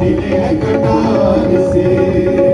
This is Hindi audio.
दिल कटार से।